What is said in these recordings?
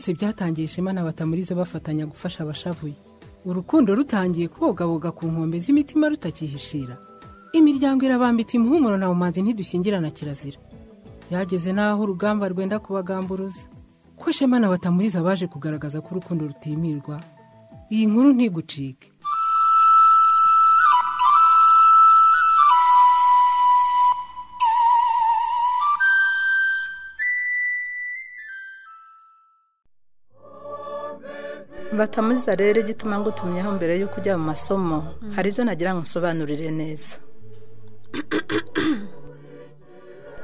byose byatangiye ishema na batamurize bafatanya gufasha abashavuye. Urukundo rutangiye kubogaboga ku nkombe z'imitima rutakihishira. Imiryango irabambita umuhumuro na bumanzi ntidushyingirana kirazira. Byageze n'aho urugamba rwenda kubagamburuza. Ko shema na batamuriza baje kugaragaza ko urukundo rutimirwa iyi nkuru ntigucike. Batamuriza rero igituma ngutumyeho mbere y'uko ujya mu masomo. Hari ibyo nagira ngo nsobanurire neza.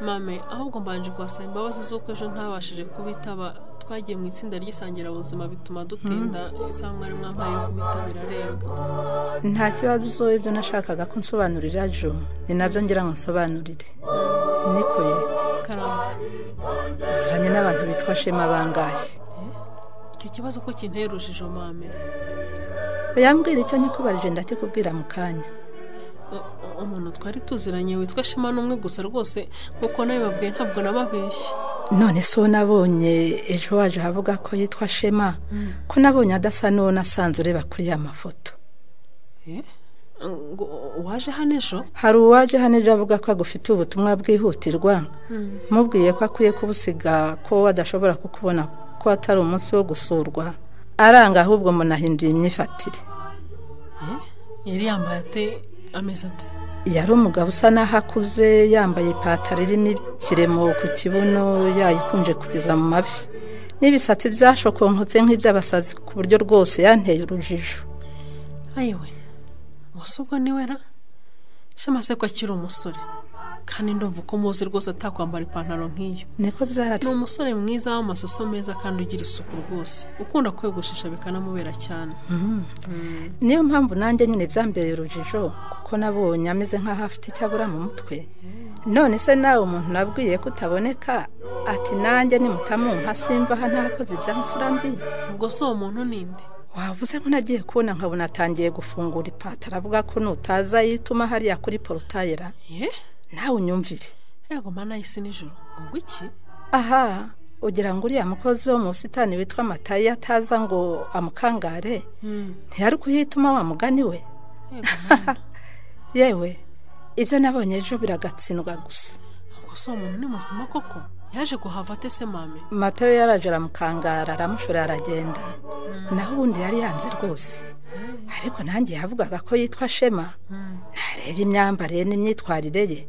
Mame ahubwo mbanje kubasaba imbabazi z'uko ejo ntabashije kubitaba twagiye mu itsinda ry'isangirabuzima bituma dutinda isaha mwari mwambaye yo kubitabira arenga nta kibazo ibyo nashakaga ko nsobanurira ejo. Ni na byo ngira ngo nsobanurire niko ye karama. Uziranye n'abantu bitwa shema bangahe? Icyo kibazo ko kintera urujijo mame? Yambwira icyo nkikubarije ndakikubwira mu kanya. Umuntu twari tuziranye witwa shema n'umwe gusa rwose kuko nawe babwiye ntabwo nababeshye none uwo nabonye ejo waje avuga ko yitwa shema? Ko nabonye adasa n'uwo nasanze ureba kuri ya mafoto? Eh? ngo waje hano ejo? Hari uwaje hano ejo avuga ko agufitiye ubutumwa bwihutirwa? Mubwiye ko akwiye kubusiga ko adashobora kukubona ko atari umunsi wo gusurwa aranga ahubwo munahinduye imyifatire. Yari yambaye ate? Ameze ate? Yari umugabo usa n'aho akuze yambaye ipataro irimo ikiremo ku kibuno yayikunje kugeza mu mavi. N'ibisatsi byashokonkotse nk'iby'abasazi ku buryo rwose yanteye urujijo. Ayiwe wase ubwo ni we ra? Shema se ko akiri umusore. Kandi ndumva uko muzi rwose atakwambara ipantaro nk'iyo. Niko byari. Ni umusore mwiza w'amasoso meza kandi ugira isuku rwose. Ukunda kwiyogoshesha bikanamubera cyane. Niyo mpamvu nanjye nyine byambereye urujijo kuko nabonye ameze nk'aho afite icyo abura mu mutwe. None se nawe umuntu nabwiye ko utaboneka? Ati nanjye nimutamuha simba aha ntakoze ibyamfura mbi. Ubwo si uwo muntu ninde? Wavuze ko nagiye kubona nkabona atangiye gufungura ipataro avuga ko nutaza yituma hariya kuri porutayera ye? Nawe unyumvire. Yego mana y'isi nijoro. Ngo ngo iki? Aha ugira ngo uriya mukozi wo mu busitani witwa matayi ataza ngo amukangare? Ntiyari kuhituma wa mugani we? Yewe ibyo nabonye ejo biragatsindwa gusa. Si uwo muntu ni muzima koko? Yaje kuhava ate se mame matayo yaraje aramukangara aramushora aragenda. Naho ubundi yari yanze rwose. Ariko nanjye yavugaga ko yitwa shema. Ntareba imyambarire n'imyitwarire ye.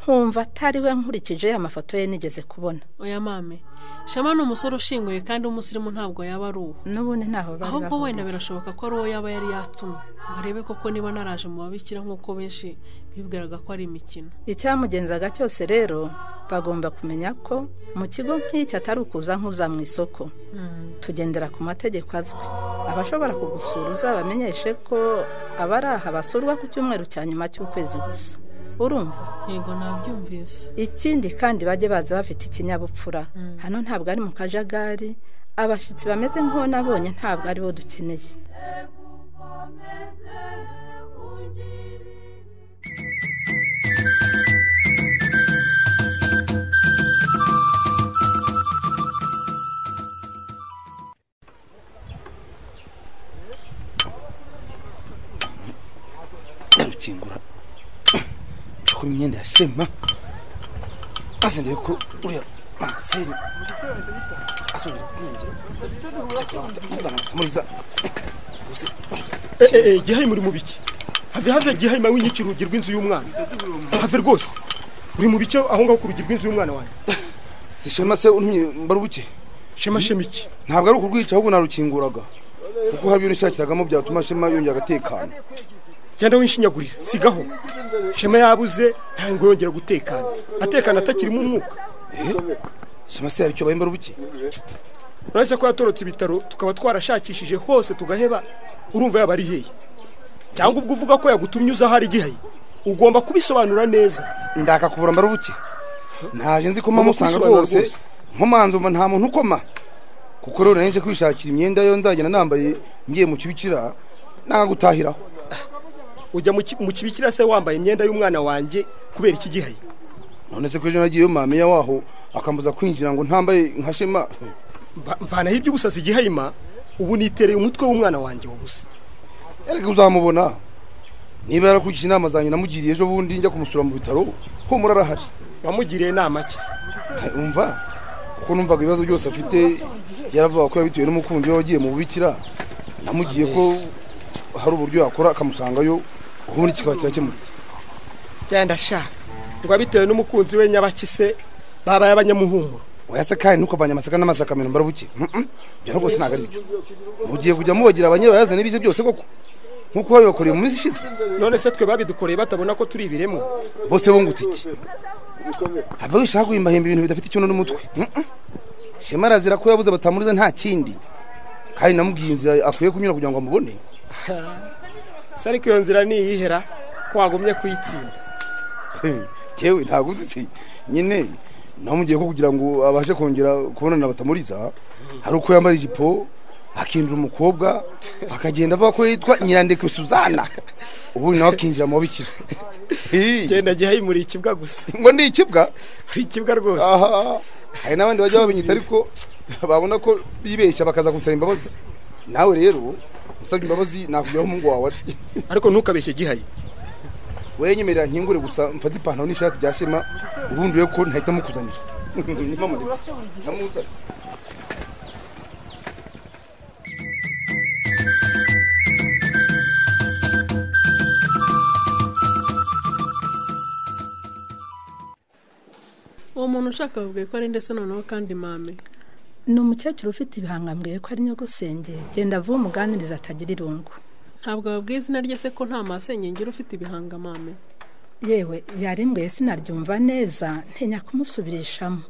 Nkumva atari we nkurikije amafoto ye nigeze kubona. Oya mame shema ni umusore ushinguye kandi w'umusirimu ntabwo yaba ari uwo. N'ubundi ntaho bari ahubwo wenda birashoboka ko ari uwo yaba yari yatumwe. Ngo arebe koko niba naraje mu babikira nk'uko benshi bibwiraga ko ari imikino. Icyamugenzaga cyose rero bagomba kumenya ko mu kigo nk'iki atari ukuza nk'uza mu isoko. Tugendera ku mategeko azwi. Abashobora kugusura uzabamenyeshe ko abari aha basurwa ku cyumweru cya nyuma cy'ukwezi gusa. Urumva? Yego nabyumvise. Ikindi kandi bajye baza bafite ikinyabupfura. Hano ntabwo ari mu kajagari. Abashyitsi bameze nk'uwo nabonye ntabwo ari bo dukeneye. Ndabikingura nshaka imyenda ya shema maze ndebe ko uriya maseri asubira batamuriza gihaye muri mu biki have have gihaye mawe unyiki urugi rw'inzu y'umwana? Have rwose. Uri mu biki aho ngaho ku rugi rw'inzu y'umwana wanjye? Si shema se untumye mbarubuke. Shema shema iki? Ntabwo ari ukurwica ahubwo narukinguraga. Kuko hari ibintu nshakiragamo byatuma shema yongera agatekano genda winshinyagurira sigaho. Shema yabuze ntabwo yongera gutekana. Atekana atakirimo umwuka. Shema se hari icyo bahemba rubuke uretse ko yatorotse ibitaro tukaba twarashakishije hose tugaheba urumva yaba ari hehe. Cyangwa ubwo uvuga ko yagutumye uza ahari igihaye ugomba kubisobanura neza. Ndakakubura mbarubuke ntaje nzi ko mamusanga kubisobanura rwose. Nkomanze umva nta muntu ukoma. Kuko rero nahise kwishakira imyenda yo nzagenda nambaye ngiye mu kibikira nanga gutahiraho ujya mu ki- mu kibikira se wambaye imyenda y'umwana wanjye kubera iki gihaye none se ko ejo nagiyeyo mamiya waho akambuza kwinjira ngo ntambaye nka shema? Mva- mvanaho iby'ubusazi igihayima ubu nitereye umutwe w'umwana wanjye wabusa erega uzamubona. Niba yarakurikije inama zanjye namugiriye ejo bundi njya kumusura mu bitaro humura arahari. Wamugiriye inama ki? Umva kuko numvaga ibibazo byose afite yaravuga ko yabitewe n'umukunzi we wagiye mu bubikira. Namugiye ko hari uburyo yakora akamusangayo. Ubundi kikaba kirakemutse genda sha. Ngo bitewe n'umukunzi we nyabakise babaye abanyamuhumuro. Wayase kandi ntukavanye amasaka n'amasakamento mbarabuke ibyo rwose ntabwo ari byo mugiye kujya mubagira abanyabayazana ibice byose koko? Nk'uko babibakoreye mu minsi ishize. None se twe babidukoreye batabona ko turi ibiremwa bose bunguta iki? Hava wishaka guhimbahimba ibintu bidafite icyondo n'umutwe. Mm-mm. shema arazira ko yabuze batamuriza nta kindi. Kandi namubwiye inzira akwiye kunyura kugira ngo amubone. se ariko iyo nzira niyihera ko wagumye kuyitsinda. Yewe ntabwo uzi si nyine namugiye ko kugira ngo abashe kongera kubonana na batamuriza hari uko yambara ijipo akinjira umukobwa akagenda avuga ko yitwa nyirandekwe suzana. Ubundi nawe akinjira mu babikira Hi. genda gihayimuriye ikibwa gusa. Ngo ni ikibwa? Uri ikibwa rwose. Aha. Hari n'abandi bajya babinyita ariko babona ko bibeshya bakaza gusaba imbabazi. Nawe rero usabye imbabazi nakujyaho umuhungu wawe ari ariko ntukabeshye gihaye wowe nyemerera nkingure gusa mfate ipantaro n'ishati bya shema ubundi we ko ntahita mukuzanira. Nimo amanitse ndamuzana uwo muntu ushaka babwiye ko ari ndetse noneho kandi mame? Ni umukecuru ufite ibihanga mbwiye ko ari nyogosenge. Genda vuba umuganiriza atagira irungu. Ntabwo babwiye izina rye se ko nta masengengero ufite ibihanga mame? Yewe yarimbwiye sinaryumva neza ntinya kumusubirishamo.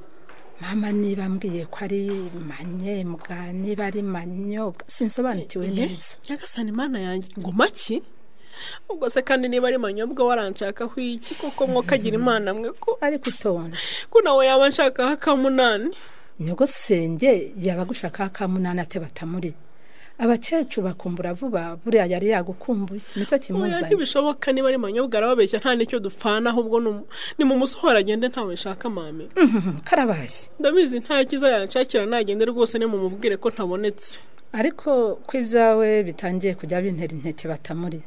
Mama niba mbwiye ko ari manyembwa niba ari manyobwa sinsobanukiwe neza. nyagasani imana yanjye ngo maki? Ubwo se kandi niba ari manyobwa waranshakaho iki? Koko mwokagira imana mwe ko ariko utonde ko nawe yaba nshakaho akamunani? Nyogosenge yaba agushakaho akamunani ate batamuri. Abakecuru bakumbura vuba buriya yari yagukumbuye. Nicyo kimuzanye? ntibishoboka niba ari manyobwa arababeshya nta n'icyo dupfana ahubwo ni ni mu musohora agende ntawe nshaka mame Mhm, karabaye ndabizi nta cyiza yanshakira nagende rwose nimumubwire ko ntabonetse. Ariko ko ibyawe bitangiye kujya bintera intete batamuri.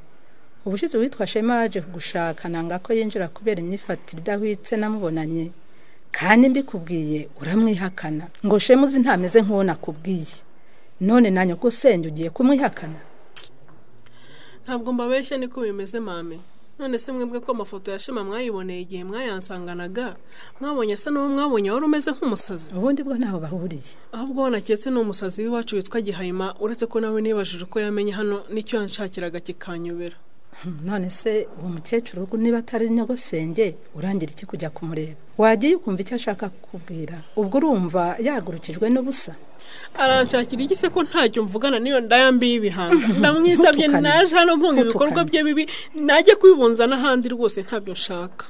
Ubushize witwa shema yaje kugushaka nanga ko yinjira kubera imyifatire idahwitse namubonanye. Kandi mbikubwiye uramwihakana. Ngo shema uzi ntameze nk'uwo nakubwiye. None nanyo ko usenge ugiye kumwihakana? Ntabwo mbabeshya niko bimeze mame none se mwebwe ko amafoto ya shema mwayiboneye igihe mwayansanganaga? Mwabonye asa n'uwo mwabonye wari umeze nk'umusazi? Ubundi bwo ntaho bahuriye. Ahubwo wanaketse ni umusazi w'iwacu witwa gihayima uretse ko nawe nibajije uko yamenye hano n'icyo yanshakiraga kikanyobera. none se uwo mukecuru niba atari nyogosenge urangira iki kujya kumureba? Wagiye ukumva icyo ashaka kukubwira? Ubwo urumva yagurukijwe n'ubusa? Aranshakira iki se ko ntacyo mvugana n'iyo ndayambi y'ibihanga ndamwisabye naje hano mpunga ibikorwa bye bibi najye kubibunza n'ahandi rwose ntabyo nshaka.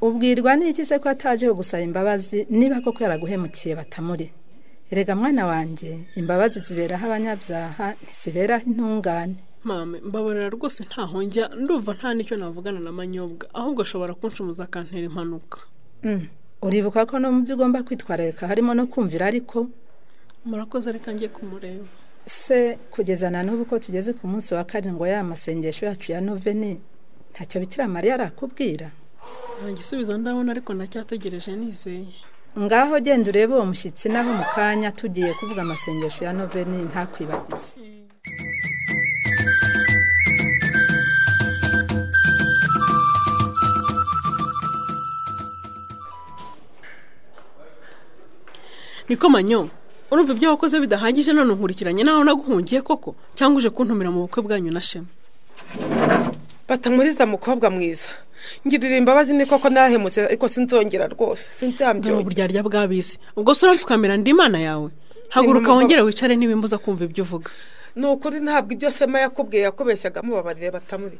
Ubwirwa n'iki se ko ataje gusaba imbabazi? Niba koko yaraguhemukiye batamuri. Erega mwana wanjye imbabazi ziberaho abanyabyaha ntiziberaho intungane. Mame mbabarira rwose ntaho njya ndumva nta n'icyo navugana na manyobwa ahubwo ashobora kunshumuza akantera impanuka. Mm. uribuka ko no mu byo ugomba kwitwararika harimo no kumvira ariko? Murakoze reka njye kumureba. Se kugeza na n'ubu ko tugeze ku munsi wa karindwi ya masengesho yacu ya noveni ntacyo bikira mariya arakubwira? Nta gisubizo ndabona ariko ndacyategereje nizeye. Ngaho genda urebe uwo mushyitsi naho mu kanya tugiye kuvuga amasengesho ya noveni ntakwibagize. Niko manyo urumva ibyo wakoze bidahagije none nkurikiranye naho naguhungiye koko? Cyangwa uje kuntumira mu bukwe bwanyu na shema? Batamuriza mukobwa mwiza. Ngirira imbabazi ni koko narahemutse ariko sinzongera rwose. Dore sinzabyongera uburyarya bw'abisi ubwo se urapfukamira ndi imana yawe? Haguruka wongere wicare ntibimbuza kumva ibyo uvuga. Ni ukuri ntabwo ibyo sema yakubwiye yakubeshyaga mubabarire batamuri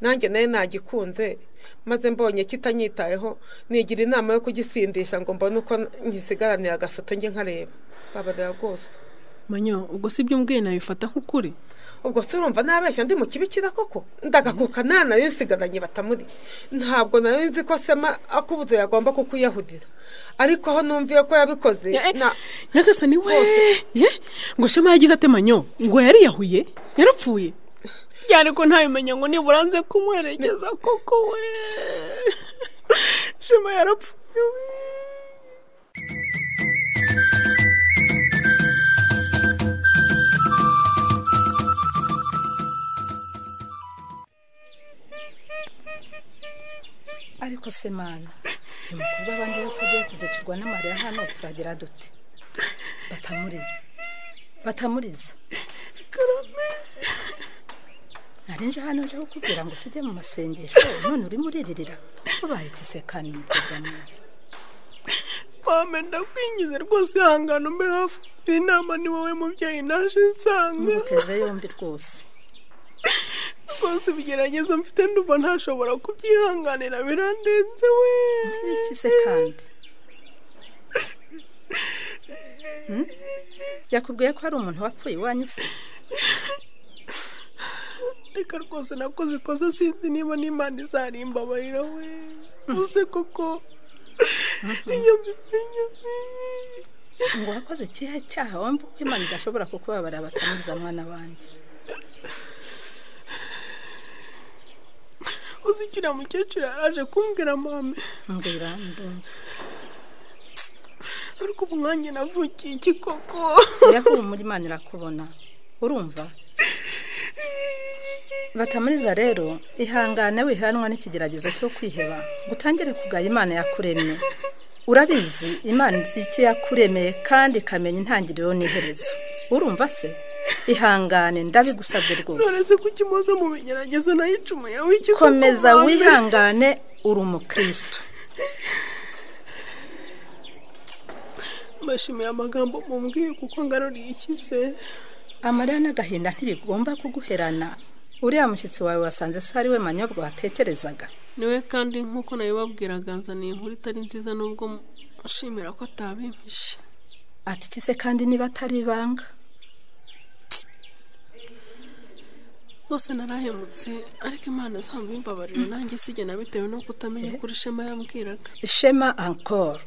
nanjye nawe nagikunze maze mbonye kitanyitayeho nigira inama yo kugisindisha ngo mbone uko nkisigaranira agafoto njye nkareba. Babarira rwose. Manyo ubwo si ibyo umbwiye nabifata nk'ukuri? Ubwo se urumva nabeshya ndi mu kibikira koko? Ndagakuka nta nari nsigaranye batamuri. Ntabwo nari nzi ko sema akubuze yagomba kukwiyahurira ariko aho numviye ko yabikoze na nyagasani we! Ngo shema yagize ate manyo? Ngo yariyahuye yarapfuye? Cyane ko ntabimenya ngo nibura nze kumuherekeza koko we. Shema yarapfuye we. Ariko se mana mukobwa abandi we ko agiye kuzicirwa n'amarira hano turagira dute? Batamuriza. Batamuriza. Nari nje hano nje kukubwira ngo tujye mu masengesho. None urimo uririra ubaye ikisekani mukobwa mwiza mame ndakwingize rwose ihangane umbe hafi. Inama ni wowe mubyeyi naje nsanga nguteze yombi rwose. Rwose ibigeragezo mfite ndumva ntashobora kubyihanganira. Birandenze we. Iki kandi Hmm? yakubwiye ko hari umuntu wapfuye iwanyu se reka rwose nakoze ikosa sinzi niba n'imana izarimbabarira we. Uze koko. Iyo mbimenya ngo wakoze ikihe cyaha? Wumva ko imana idashobora kukubabarira batamuriza mwana wanjye. Uzi ko uriya mukecuru yaraje kumbwira mame mbwira ndumva. Ariko ubu nkanjye navukiye iki koko? Yahumura imana irakubona. Urumva? Batamuriza rero ihangane wiheranwa n'ikigeragezo cyo kwiheba. Ngo utangire kugaya imana yakuremye. Urabizi imana izi icyo yakuremeye kandi ikamenya intangiriro n'iherezo. Urumva se? Ihangane ndabigusabye rwose. None se kuki muza mu bigeragezo nayicumuye w'iki koko komeza mame? wihangane uri umukristo. Mbashimiye amagambo mumbwiye kuko ngaruriye icyizere amarira n'agahinda ntibigomba kuguherana. Uriya mushyitsi wawe wasanze se ari we manyobwa watekerezaga? Niwe kandi nk'uko nabibabwiraga nzaniye inkuru itari nziza nubwo mushimira ko atabimpishe. Ati iki se kandi niba atari ibanga? Rwose narahemutse ariko imana izambimbabarire nanjye sigena bitewe no kutamenya ukuri ishema yambwiraga shema ankoro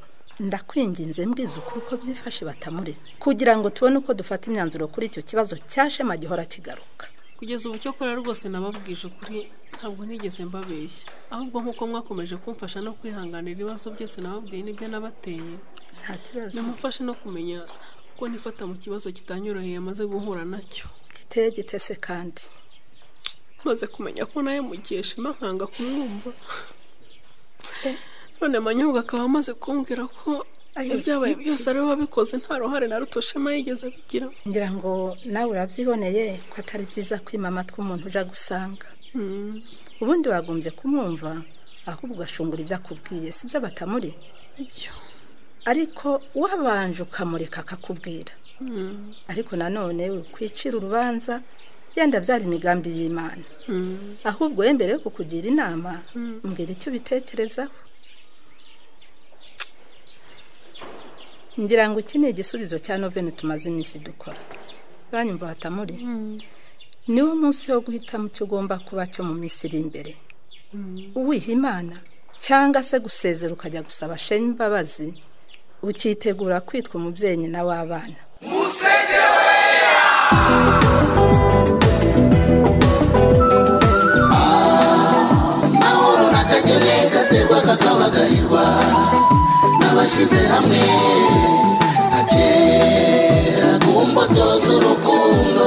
ndakwinginze mbwiza ukuri uko byifashe batamure kugira ngo tubone uko dufata imyanzuro kuri icyo kibazo cya shema gihora kigaruka. Kugeza ubu cyo kora rwose nababwije ukuri ntabwo nigeze mbabeshya. Ahubwo nk'uko mwakomeje kumfasha no kwihanganira ibibazo byose nababwiye n'ibyo nabateye nta kibazo. namufashe no kumenya ko nifata mu kibazo kitanyoroheye amaze guhura na cyo. Giteye gitese kandi. Maze kumenya ko nawe mugihe shema nkanga kumwumva none manyobwa akaba amaze kumbwira ko ibyabaye byose ari we wabikoze nta ruhare na ruto shema yigeze abigira ngira ngo nawe urabyiboneye ko atari byiza kwima amatwi umuntu uje gusanga. Hmm. ubundi wagombye kumwumva ahubwo ugashungura ibyo akubwiye si byo batamuri? Ariko wabanje ukamureka akakubwira. Hmm. ariko nanone wikwicira urubanza yenda byari imigambi y'imana. Hmm. ahubwo we mbere yo kukugira inama mbwira icyo ubitekerezaho. Ngira ngo iki ni igisubizo cya noveni tumaze iminsi dukora? Uranyumva batamuri niwo munsi wo guhitamo icyo ugomba kuba cyo mu minsi iri imbere. Uwiha imana cyangwa se gusezera ukajya gusaba shema imbabazi ukitegura kwitwa umubyeyi nyina w'abana mahoro bashyize hamwe akera kumbuto z'urukundo